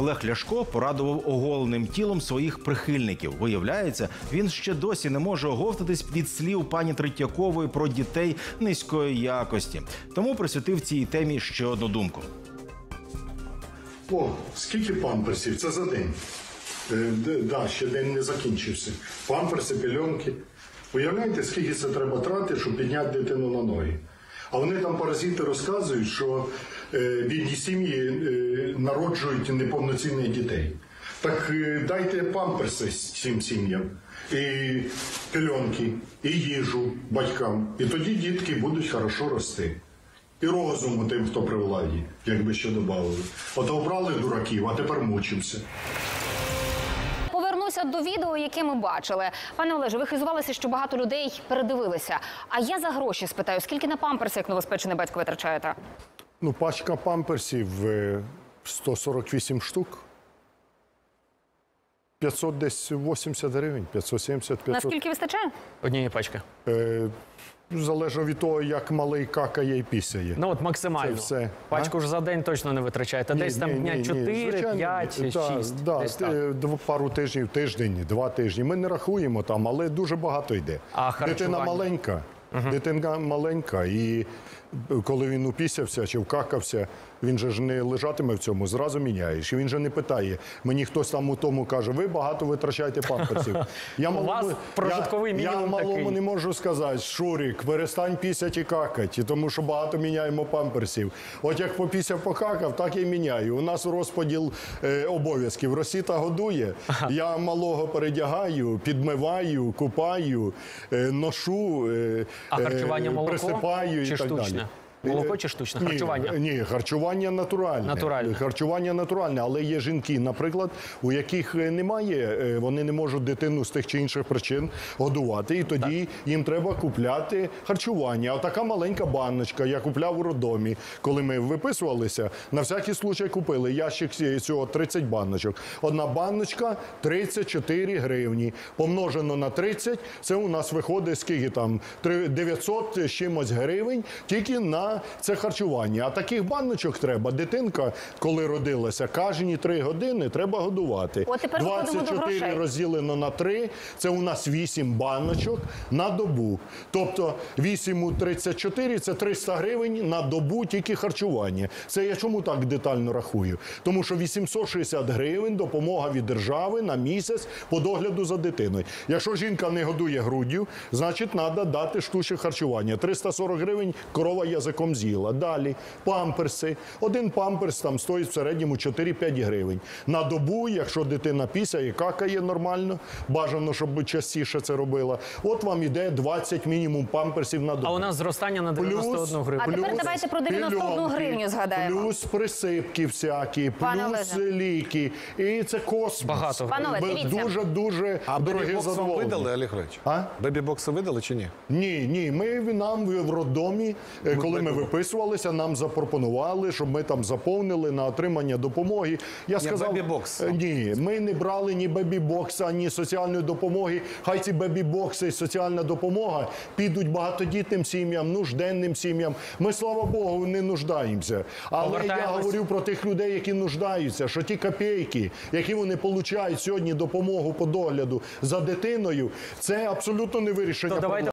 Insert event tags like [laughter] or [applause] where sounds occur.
Олег Ляшко порадував оголеним тілом своїх прихильників. Виявляється, він ще досі не може оговтатись від слів пані Третьякової про дітей низької якості. Тому присвятив цій темі ще одну думку. О, скільки памперсів? Це за день. Е, да, ще день не закінчився. Памперси, пельонки. Уявляєте, скільки це треба тратити, щоб підняти дитину на ноги. А вони там паразити розказують, що е, бідні сім'ї е, народжують неповноцінних дітей. Так е, дайте памперси цим сім'ям, і пельонки, і їжу батькам. І тоді дітки будуть хорошо рости. І розуму тим, хто при владі, якби ще додали. Ото обрали дураків, а тепер мучимося. Повернуся до відео, яке ми бачили. Пане Олеже, ви хизувалися, що багато людей передивилися. А я за гроші спитаю, скільки на памперси, як новоспечений батько витрачаєте? Ну, пачка памперсів е, 148 штук. 500 десь 80 гривень, 570 500 Наскільки вистачає? Однієї пачки. Е, залежно від того, як малий какає і пісяє. Ну от максимально. Це все. Пачку ж за день точно не витрачаєте. Десь там дня 4, 5, 6. Да, десь так. е, дв- пару тижнів, тиждень, два тижні. Ми не рахуємо там, але дуже багато йде. А Дитина маленька. Дитинка маленька, і коли він упісявся чи вкакався, він же ж не лежатиме в цьому, зразу міняєш. І він же не питає. Мені хтось там у тому каже, ви багато витрачаєте памперсів. [laughs] Я У вас прожитковий я, мінімум Я малому такий. не можу сказати, Шурік, перестань пісять і какати, тому що багато міняємо памперсів. От як попісяв, покакав, так і міняю. У нас розподіл е, обов'язків. Росіта годує, я малого передягаю, підмиваю, купаю, е, ношу, е, А харчування е, молоко присипаю чи і так штучне? далі. Молоко Е, чи штучне? Харчування? Ні, харчування натуральне. Натуральне. Харчування натуральне, але є жінки, наприклад, у яких е, немає, е, вони не можуть дитину з тих чи інших причин годувати, і тоді їм треба купляти харчування. А така маленька баночка, я купляв у роддомі, коли ми виписувалися, на всякий случай купили ящик цього 30 баночок. Одна баночка 34 гривні. Помножено на 30, це у нас виходить скільки там Три- 900 з чимось гривень тільки на це харчування. А таких баночок треба. Дитинка, коли родилася, кожні 3 години треба годувати. От тепер виходимо до 24 розділено на 3, це у нас 8 баночок на добу. Тобто 8 у 34 – це 300 гривень на добу тільки харчування. Це я чому так детально рахую? Тому що 860 гривень допомога від держави на місяць по догляду за дитиною. Якщо жінка не годує груддю, значить треба дати штучне харчування. 340 гривень корова язиком з'їла. Далі памперси. Один памперс там стоїть в середньому 4-5 гривень. На добу, якщо дитина пісяє, какає нормально, бажано, щоб частіше це робила. От вам іде 20 мінімум памперсів на добу. А у нас зростання на 91 гривню. А тепер давайте про 91 гривню згадаємо. Плюс присипки всякі, Пане плюс Олеже. ліки. І це космос. Багато. Пане Олеже, дивіться. Дуже дуже А дороге бебі-бокс вам задоволення. видали, Олег Григорович? А? Бебі-бокси видали чи ні? Ні, ні. Ми нам в роддомі, е, коли ми виписувалися, нам запропонували, щоб ми там заповнили на отримання допомоги. Я сказав, е, ні, ми не брали ні бебі-бокса, ні соціальної допомоги. Хай ці бебі-бокси і соціальна допомога підуть багатодітним сім'ям, нужденним сім'ям. Ми, слава Богу, не нуждаємося. Але я говорю про тих людей, які нуждаються, що ті копійки, які вони получають сьогодні допомогу по догляду за дитиною, це абсолютно не вирішення проблеми.